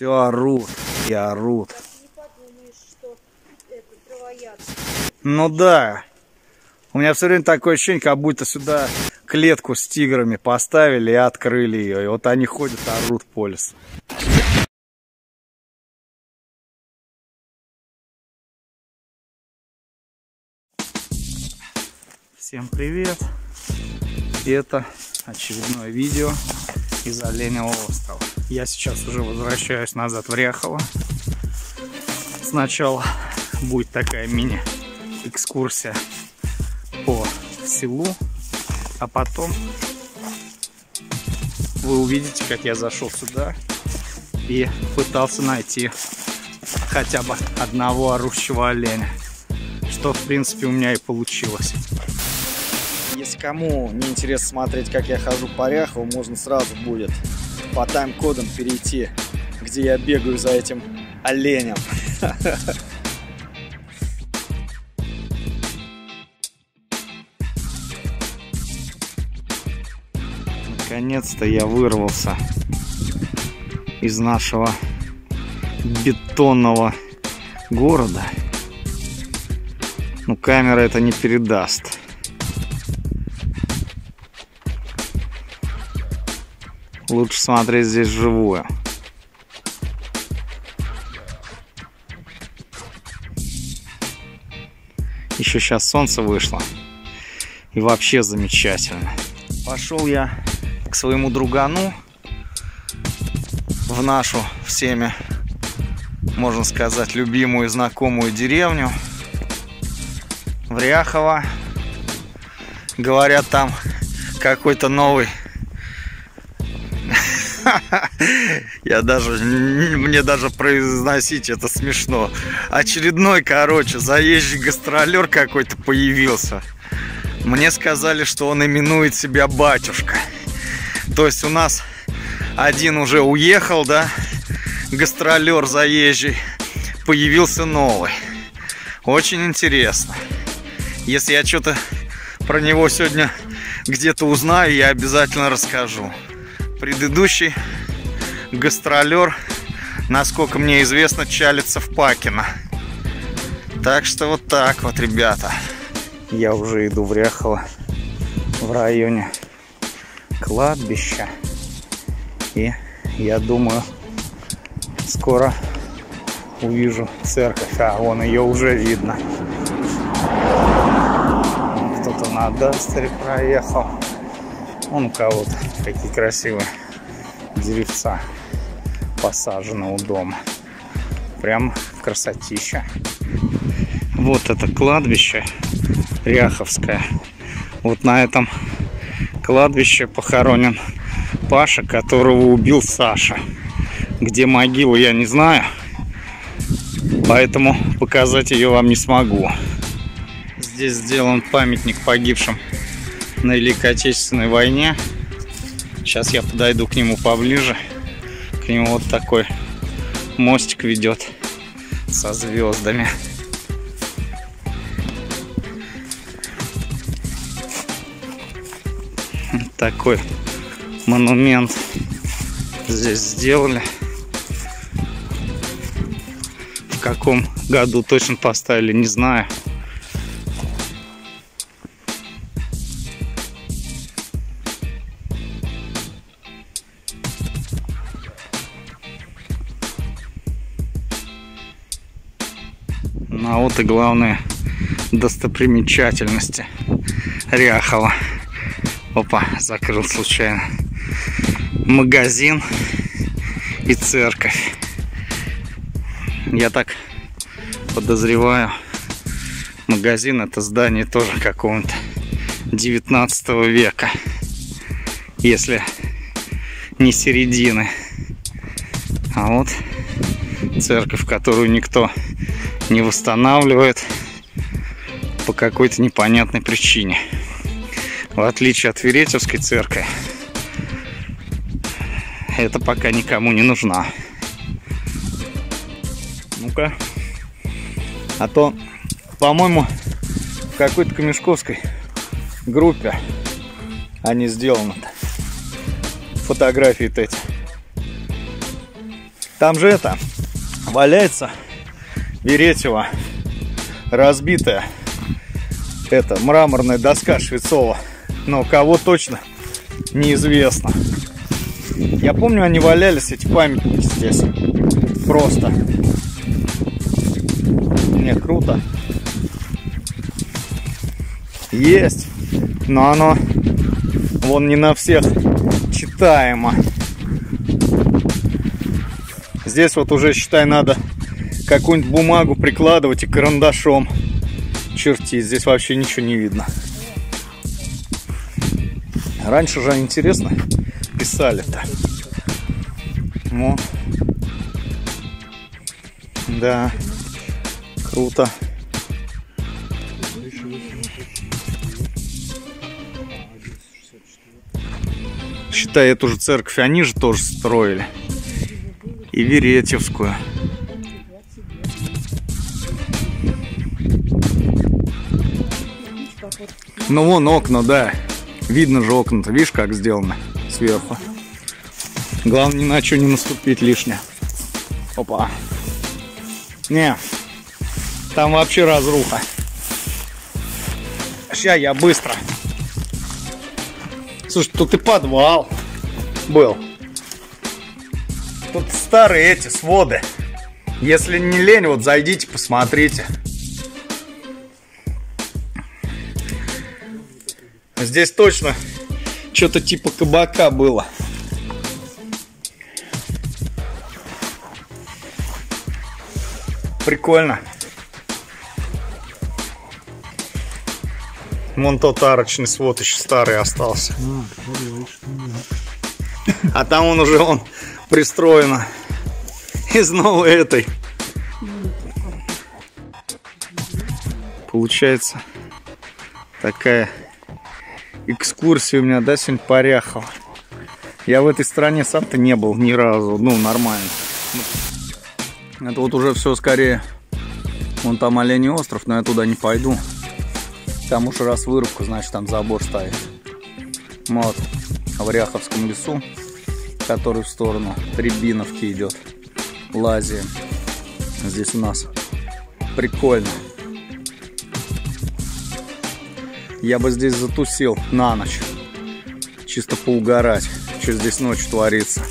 Все орут и орут. Ну да. У меня все время такое ощущение, как будто сюда клетку с тиграми поставили и открыли ее. И вот они ходят, орут по лесу. Всем привет! Это очередное видео из Оленевого острова. Я сейчас уже возвращаюсь назад в Ряхово. Сначала будет такая мини-экскурсия по селу, а потом вы увидите, как я зашел сюда и пытался найти хотя бы одного орущего оленя, что в принципе у меня и получилось. Если кому не интересно смотреть, как я хожу по Ряхову, можно сразу будет по тайм-кодам перейти, где я бегаю за этим оленем. Наконец-то я вырвался из нашего бетонного города. Ну, камера это не передаст. Лучше смотреть здесь вживую. Еще сейчас солнце вышло. И вообще замечательно. Пошел я к своему другану в нашу всеми, можно сказать, любимую и знакомую деревню. В Ряхово. Говорят, там какой-то новый я даже, мне даже произносить это смешно. Очередной, короче, заезжий гастролер какой-то появился. Мне сказали, что он именует себя батюшка. То есть у нас один уже уехал, да, гастролер заезжий, появился новый. Очень интересно. Если я что-то про него сегодня где-то узнаю, я обязательно расскажу предыдущий гастролер, насколько мне известно, чалится в Пакино. Так что вот так вот, ребята. Я уже иду в Ряхово, в районе кладбища. И я думаю, скоро увижу церковь. А, вон ее уже видно. Кто-то на Дастере проехал. Вон у кого-то какие красивые деревца посажены у дома. Прям красотища. Вот это кладбище Ряховское. Вот на этом кладбище похоронен Паша, которого убил Саша. Где могила, я не знаю. Поэтому показать ее вам не смогу. Здесь сделан памятник погибшим на Великой Отечественной войне. Сейчас я подойду к нему поближе. К нему вот такой мостик ведет со звездами. Такой монумент здесь сделали. В каком году точно поставили, не знаю. Вот и главные достопримечательности Ряхова. Опа, закрыл случайно. Магазин и церковь. Я так подозреваю, магазин это здание тоже какого-то 19 века. Если не середины. А вот церковь, которую никто не восстанавливает по какой-то непонятной причине. В отличие от Веретевской церкви, это пока никому не нужна. Ну-ка. А то, по-моему, в какой-то камешковской группе они сделаны -то. фотографии-то эти. Там же это, валяется Веретева, разбитая, это, мраморная доска Швецова. Но кого точно, неизвестно. Я помню, они валялись, эти памятники здесь. Просто. Не, круто. Есть. Но оно вон не на всех читаемо. Здесь вот уже, считай, надо какую-нибудь бумагу прикладывать и карандашом чертить. Здесь вообще ничего не видно. Раньше же интересно писали-то. Ну, да, круто. Считай, эту же церковь они же тоже строили. И Веретьевскую. Ну вон окна, да. Видно же окна-то, видишь, как сделано сверху. Главное ни на что не наступить лишнее. Опа. Не, там вообще разруха. Ща я быстро. Слушай, тут и подвал был. Тут старые эти своды. Если не лень, вот зайдите, посмотрите. Здесь точно что-то типа кабака было. Прикольно. Вон тот арочный свод еще старый остался. А там он уже он пристроено из новой этой. Получается такая экскурсия у меня, да, сегодня по Ряхову. Я в этой стране сам-то не был ни разу, ну, нормально. Это вот уже все скорее, вон там Оленей остров, но я туда не пойду. Там уж раз вырубка, значит там забор стоит. Вот, в Ряховском лесу, который в сторону Рябиновки идет, Лазия. Здесь у нас прикольно. Я бы здесь затусил на ночь. Чисто поугарать, что здесь ночью творится.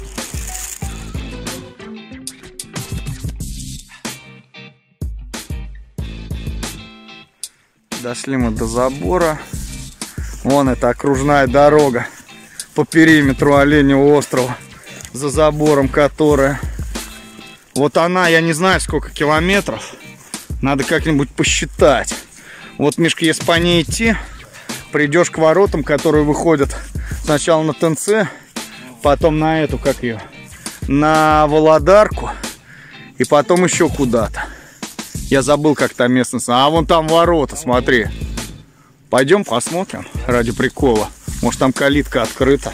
Дошли мы до забора. Вон это окружная дорога по периметру Оленевого острова. За забором которая. Вот она, я не знаю сколько километров. Надо как-нибудь посчитать. Вот, Мишка, если по ней идти, придешь к воротам, которые выходят сначала на ТНЦ, потом на эту, как ее, на Володарку, и потом еще куда-то. Я забыл, как там местность. А вон там ворота, смотри. Пойдем посмотрим ради прикола. Может там калитка открыта.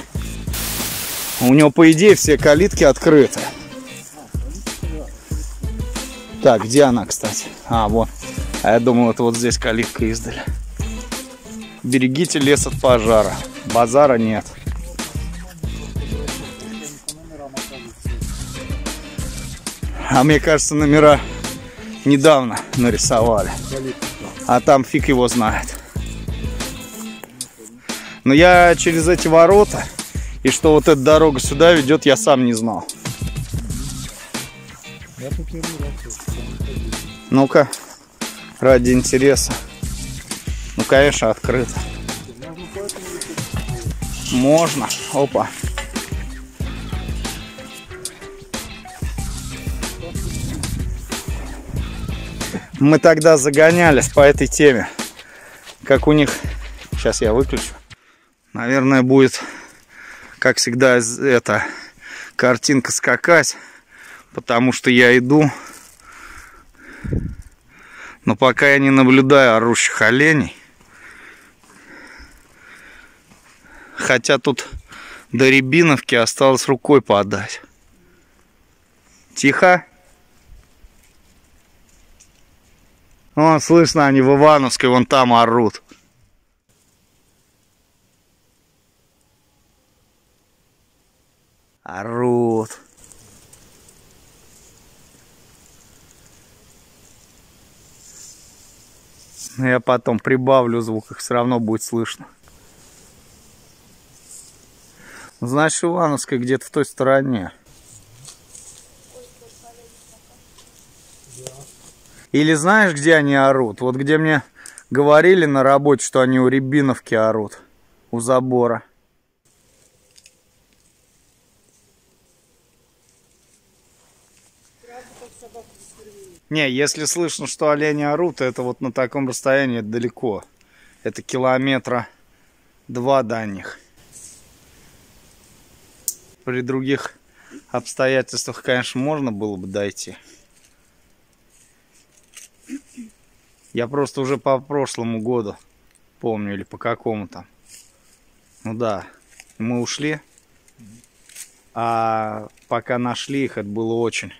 У него, по идее, все калитки открыты. Так, где она, кстати? А, вот. А я думал, это вот здесь калитка издали. Берегите лес от пожара. Базара нет. А мне кажется, номера недавно нарисовали. А там фиг его знает. Но я через эти ворота, и что вот эта дорога сюда ведет, я сам не знал. Ну-ка, ради интереса. Ну, конечно, открыто. Можно. Опа. Мы тогда загонялись по этой теме. Как у них... Сейчас я выключу. Наверное, будет, как всегда, эта картинка скакать. Потому что я иду. Но пока я не наблюдаю орущих оленей. Хотя тут до Рябиновки осталось рукой подать. Тихо. Вон, слышно, они в Ивановской вон там орут. Орут. Ну, я потом прибавлю звук, их все равно будет слышно. Значит, Ивановская где-то в той стороне. Или знаешь, где они орут? Вот где мне говорили на работе, что они у Рябиновки орут. У забора. Не, если слышно, что олени орут, это вот на таком расстоянии далеко. Это километра два до них. При других обстоятельствах, конечно, можно было бы дойти. Я просто уже по прошлому году помню, или по какому то Ну да, мы ушли. А пока нашли их, это было очень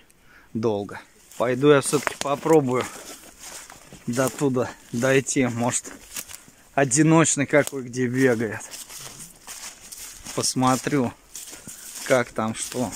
долго. Пойду я все-таки попробую до туда дойти. Может, одиночный какой где бегает. Посмотрю, как там что.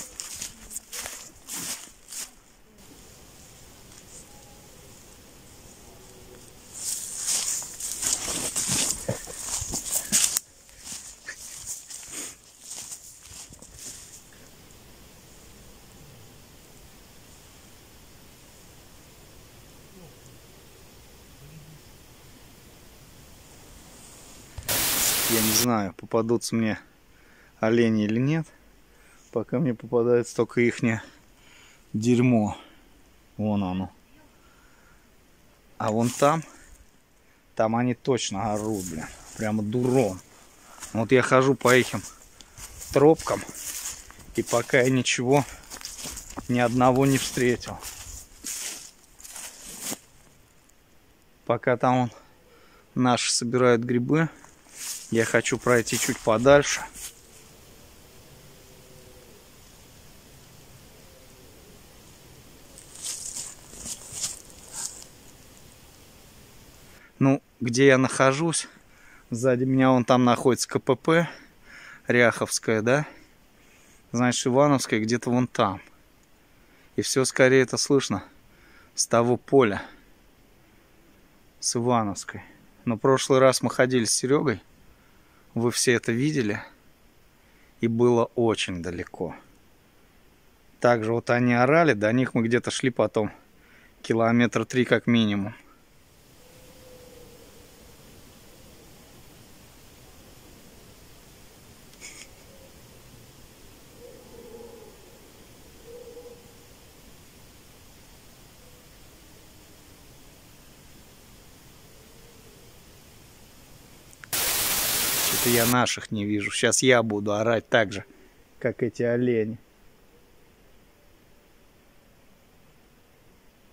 Я не знаю, попадутся мне олени или нет. Пока мне попадается только ихнее дерьмо. Вон оно. А вон там, там они точно орут, блин. Прямо дуром. Вот я хожу по этим тропкам, и пока я ничего, ни одного не встретил. Пока там он наши собирают грибы, я хочу пройти чуть подальше. Ну, где я нахожусь, сзади меня вон там находится КПП, Ряховская, да? Значит, Ивановская где-то вон там. И все скорее это слышно с того поля, с Ивановской. Но прошлый раз мы ходили с Серегой, вы все это видели, и было очень далеко. Также вот они орали, до них мы где-то шли потом километра три как минимум. Что-то я наших не вижу. Сейчас я буду орать так же, как эти олени.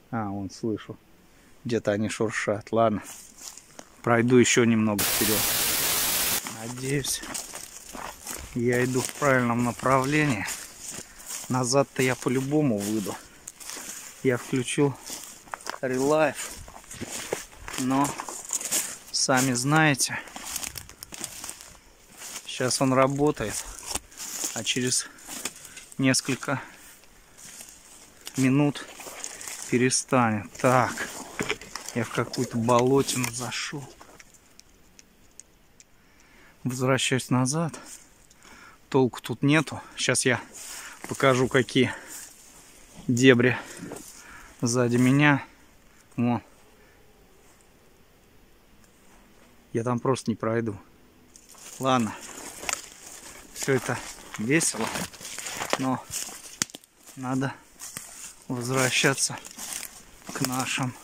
А, вон слышу. Где-то они шуршат. Ладно. Пройду еще немного вперед. Надеюсь, я иду в правильном направлении. Назад-то я по-любому выйду. Я включил релайф. Но, сами знаете, сейчас он работает. А через несколько минут перестанет. Так, я в какую-то болотину зашел. Возвращаюсь назад. Толку тут нету. Сейчас я покажу, какие дебри сзади меня. Вон. Я там просто не пройду. Ладно. Все это весело. Но надо возвращаться к нашим.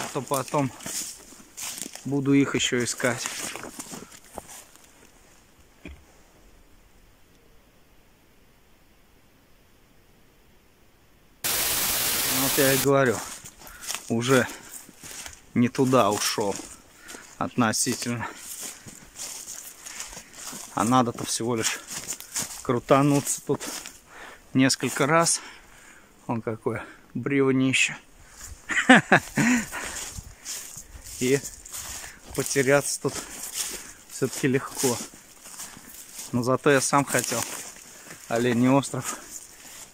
А то потом буду их еще искать. Ну, Вот я и говорю, уже не туда ушел относительно. А надо-то всего лишь крутануться тут несколько раз. Он какое бревнище. И потеряться тут все-таки легко. Но зато я сам хотел Оленей остров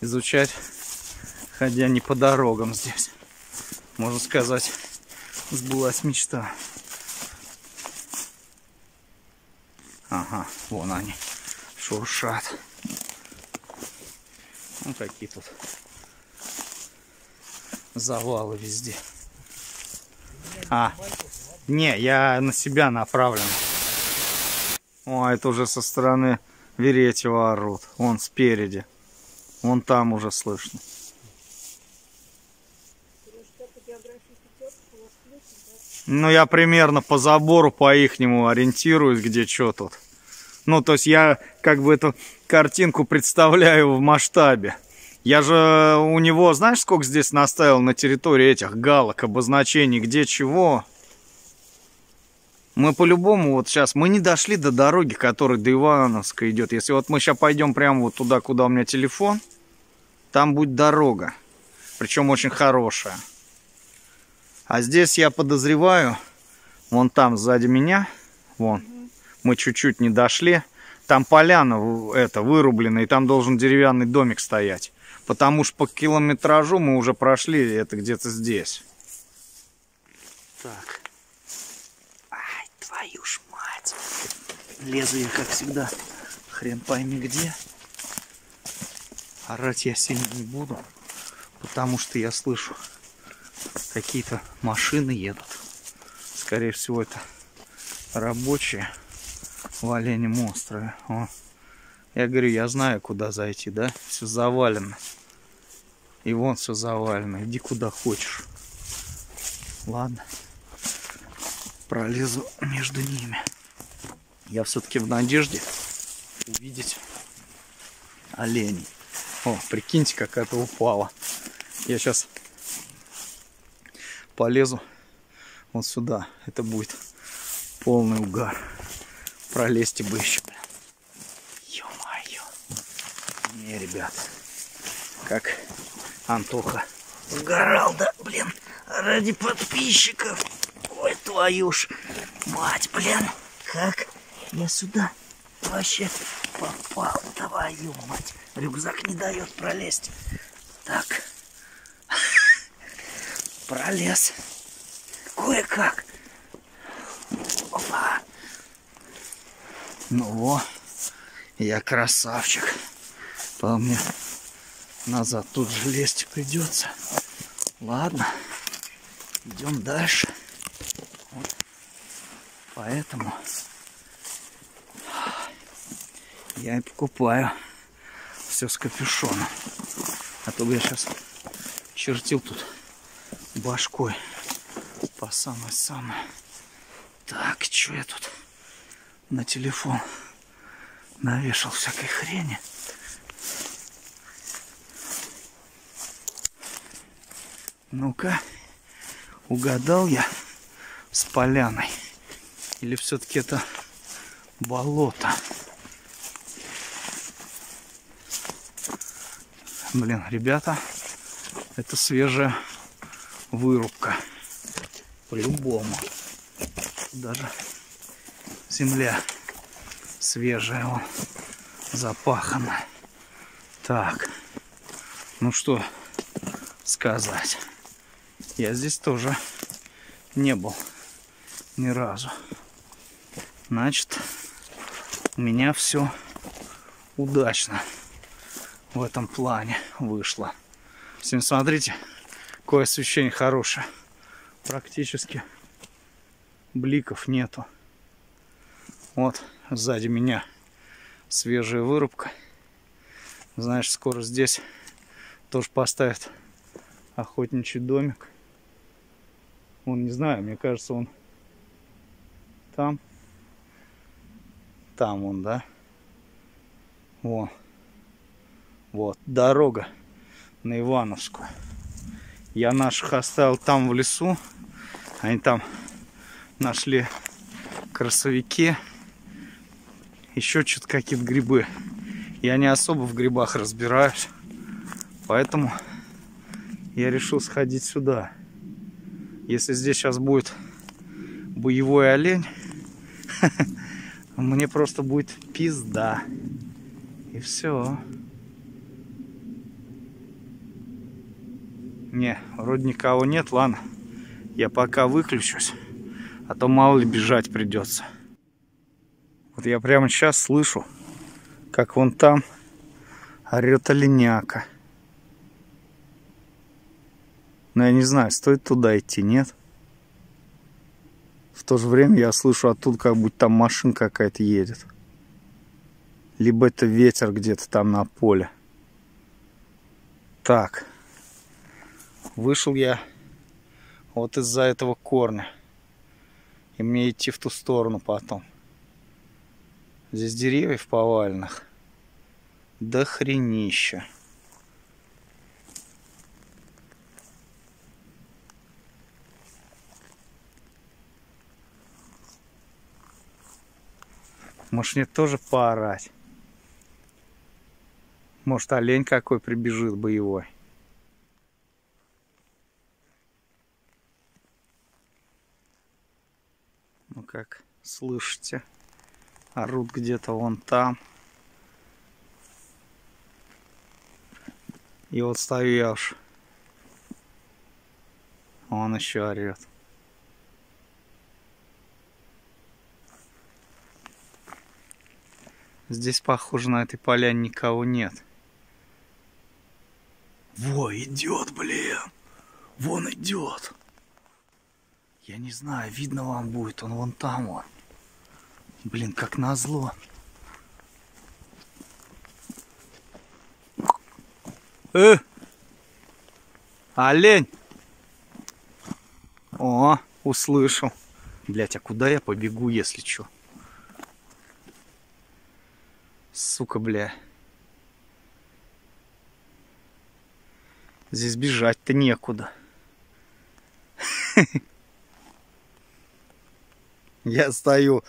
изучать, ходя не по дорогам здесь. Можно сказать, Сбылась мечта. Ага, вон они. Шуршат. Ну какие тут завалы везде. А, не, я на себя направлен. О, это уже со стороны Веретьева орут. Вон спереди. Вон там уже слышно. Ну, я примерно по забору, по ихнему ориентируюсь, где что тут. Ну, то есть я как бы эту картинку представляю в масштабе. Я же у него, знаешь, сколько здесь наставил на территории этих галок, обозначений, где чего? Мы по-любому вот сейчас, мы не дошли до дороги, которая до Ивановска идет. Если вот мы сейчас пойдем прямо вот туда, куда у меня телефон, там будет дорога. Причем очень хорошая. А здесь я подозреваю, вон там сзади меня, вон, мы чуть-чуть не дошли. Там поляна это вырублена, и там должен деревянный домик стоять. Потому что по километражу мы уже прошли это где-то здесь. Так. Ай, твою ж мать. Лезу я, как всегда, хрен пойми где. Орать я сильно не буду, потому что я слышу, какие-то машины едут. Скорее всего, это рабочие в Оленем острове. О. Я говорю, я знаю, куда зайти, да? Все завалено. И вон все завалено. Иди куда хочешь. Ладно. Пролезу между ними. Я все-таки в надежде увидеть оленей. О, прикиньте, как это упало. Я сейчас полезу вот сюда. Это будет полный угар. Пролезьте бы еще, блин. Ё-моё. Не, ребят. Как Антоха угорал, да, блин, ради подписчиков. Ой, твою ж мать, блин, как я сюда вообще попал, твою мать. Рюкзак не дает пролезть. Так, пролез. Кое-как. Опа. Ну во, я красавчик. По мне назад тут же лезть придется. Ладно, идем дальше. Вот. Поэтому я и покупаю все с капюшоном. А то бы я сейчас чертил тут башкой по самое-самое. Так, что я тут на телефон навешал всякой хрени. Ну-ка, угадал я с поляной. Или все-таки это болото? Блин, ребята, это свежая вырубка. По-любому. Даже земля свежая, вон, запахана. Так, ну что сказать. Я здесь тоже не был ни разу. Значит, у меня все удачно в этом плане вышло. Всем смотрите, какое освещение хорошее. Практически бликов нету. Вот сзади меня свежая вырубка. Знаешь, скоро здесь тоже поставят охотничий домик. Он, не знаю, мне кажется, он там. Там он, да? Во. Вот, дорога на Ивановскую. Я наших оставил там в лесу. Они там нашли красовики. Еще что-то какие-то грибы. Я не особо в грибах разбираюсь. Поэтому я решил сходить сюда. Если здесь сейчас будет боевой олень, мне просто будет пизда. И все. Не, вроде никого нет, ладно. Я пока выключусь, а то мало ли бежать придется. Вот я прямо сейчас слышу, как вон там орет оленяка. Но я не знаю, стоит туда идти, нет? В то же время я слышу оттуда, как будто там машина какая-то едет. Либо это ветер где-то там на поле. Так. Вышел я вот из-за этого корня. И мне идти в ту сторону потом. Здесь деревьев поваленных. До хренища. Может мне тоже поорать? Может олень какой прибежит боевой? Ну как слышите, орут где-то вон там. И вот стою я уж. Он еще орет. Здесь, похоже, на этой поляне никого нет. Во, идет, блин. Вон идет. Я не знаю, видно вам будет, он вон там он. Блин, как назло. Э! Олень! О, услышал. Блять, а куда я побегу, если что? Сука, бля. Здесь бежать-то некуда. Я стою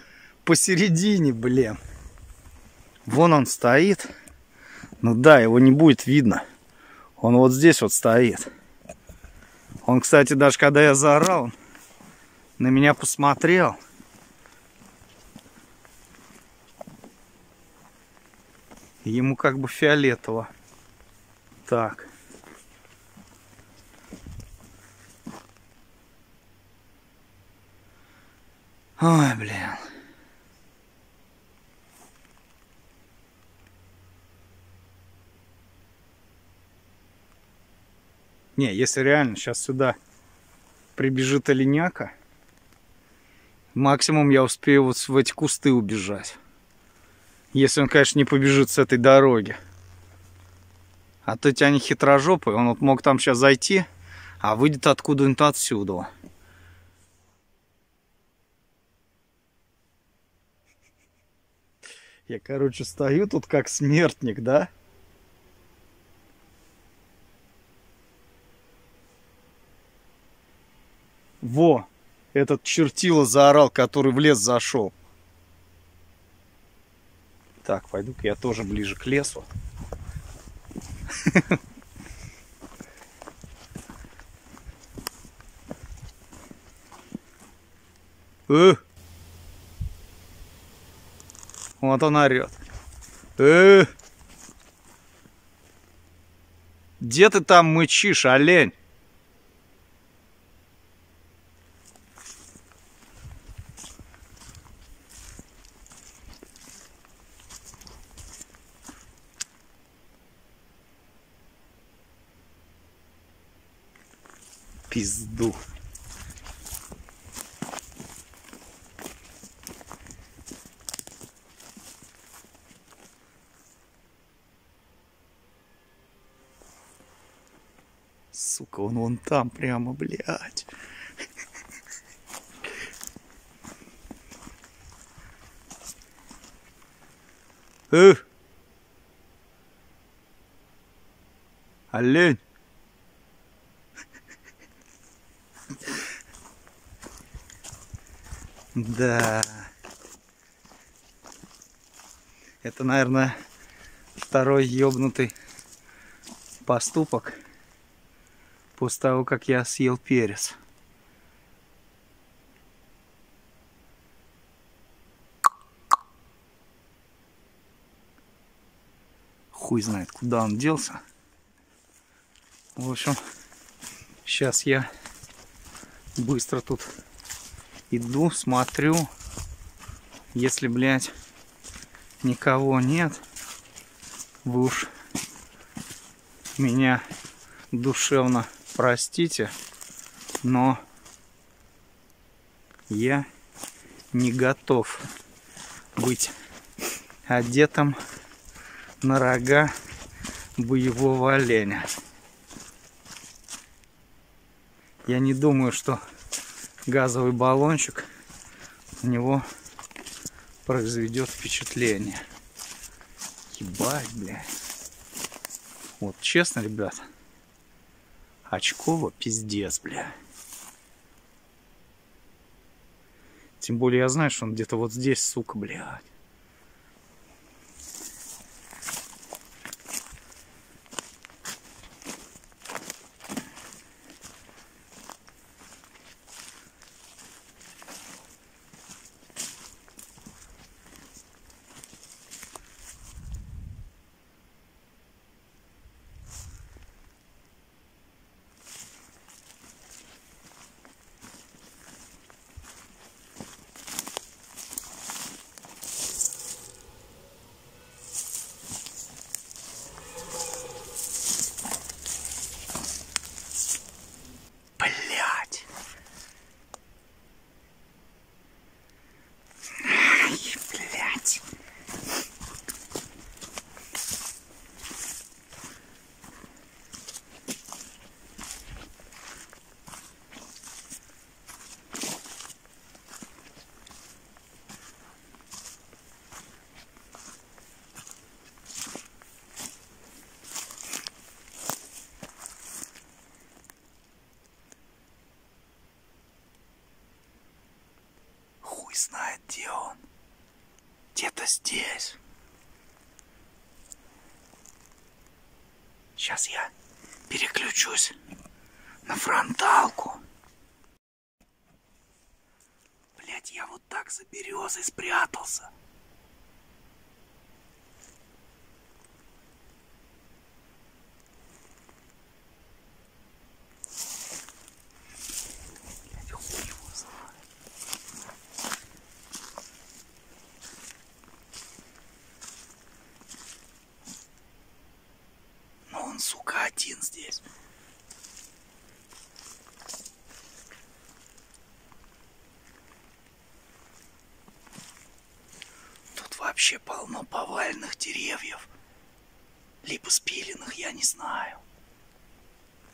посередине, блин. Вон он стоит. Ну да, его не будет видно. Он вот здесь вот стоит. Он, кстати, даже когда я заорал, он на меня посмотрел. Ему как бы фиолетово. Так. Ой, блин. Не, если реально сейчас сюда прибежит оленяка, максимум я успею вот в эти кусты убежать. Если он, конечно, не побежит с этой дороги. А то эти они хитрожопые, он вот мог там сейчас зайти, а выйдет откуда-нибудь отсюда. Я, короче, стою тут как смертник, да? Во! Этот чертила заорал, который в лес зашел. Так, пойду-ка я тоже ближе к лесу. Э! Вот он орет. Э! Где ты там мычишь, олень? Пизду. Сука, он вон там прямо, блядь. Эх! Олень! Да. Это, наверное, второй ёбнутый поступок после того, как я съел перец. Хуй знает, куда он делся. В общем, сейчас я быстро тут иду, смотрю. Если, блядь, никого нет, вы уж меня душевно простите, но я не готов быть одетым на рога боевого оленя. Я не думаю, что газовый баллончик у него произведет впечатление. Ебать, блядь. Вот честно, ребят, очково пиздец, бля. Тем более я знаю, что он где-то вот здесь, сука, блядь. Блять. Ай, блять. Хуй знает, где он. Где-то здесь. Сейчас я переключусь на фронталку. Блять, я вот так за березой спрятался. Блядь, хуй его знает. Но он, сука, один здесь. Тут вообще полно поваленных деревьев. Либо спиленных, я не знаю.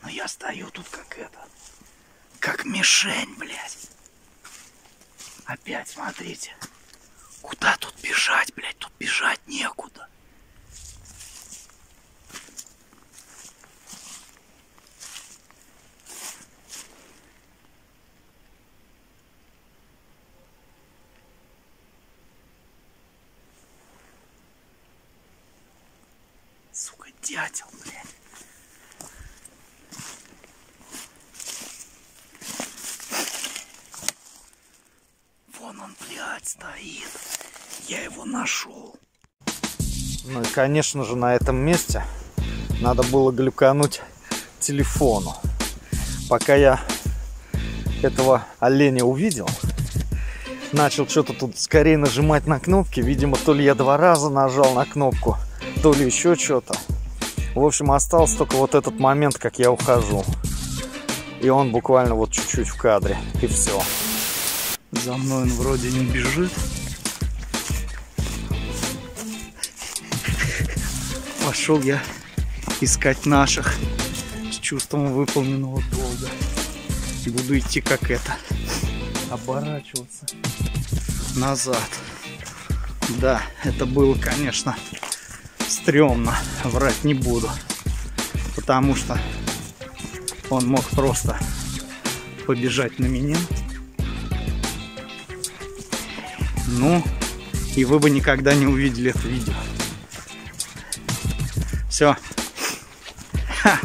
Но я стою тут как это. Как мишень, блядь. Опять смотрите. Куда тут бежать, блядь? Тут бежать некуда. Сука, дятел, блядь. Вон он, блядь, стоит. Я его нашел. Ну и, конечно же, на этом месте надо было глюкануть телефону. Пока я этого оленя увидел, начал что-то тут скорее нажимать на кнопки. Видимо, то ли я два раза нажал на кнопку, то ли еще что-то. В общем, остался только вот этот момент, как я ухожу. И он буквально вот чуть-чуть в кадре. И все. За мной он вроде не бежит. Пошел я искать наших с чувством выполненного долга. Буду идти как это. Оборачиваться назад. Да, это было, конечно, стрёмно. Врать не буду. Потому что он мог просто побежать на меня. Ну, и вы бы никогда не увидели это видео. Все.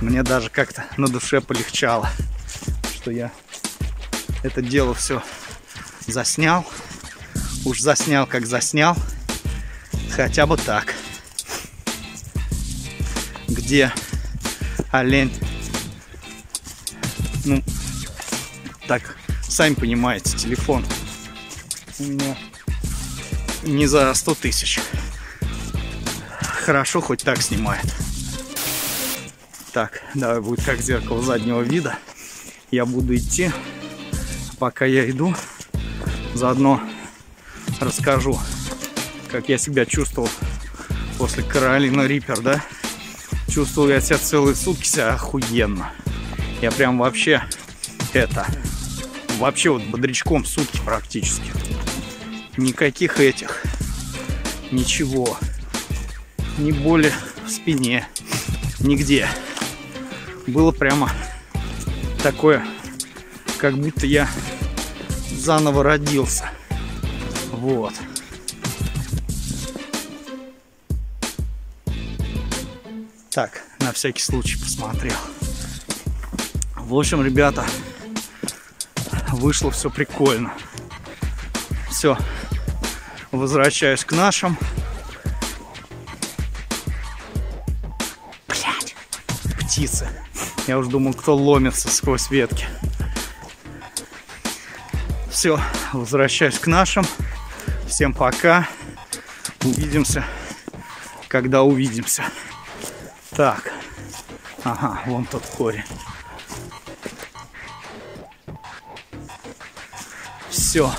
Мне даже как-то на душе полегчало, что я это дело все заснял. Уж заснял, как заснял. Хотя бы так. Где олень, ну, Так, сами понимаете, телефон у меня не за 100 тысяч. Хорошо, хоть так снимает. Так, давай будет как зеркало заднего вида. Я буду идти. Пока я иду, заодно расскажу, как я себя чувствовал после Каролина Риппер, да? Чувствовал я себя целые сутки себя охуенно. Я прям вообще это, вообще вот бодрячком сутки практически. Никаких этих, ничего, ни боли в спине, нигде. Было прямо такое, как будто я заново родился. Вот. Так, на всякий случай посмотрел. В общем, ребята, вышло все прикольно. Все, возвращаюсь к нашим. Блять, птицы. Я уже думал, кто ломится сквозь ветки. Все, возвращаюсь к нашим. Всем пока. Увидимся, когда увидимся. Так. Ага, вон тот корень. Все.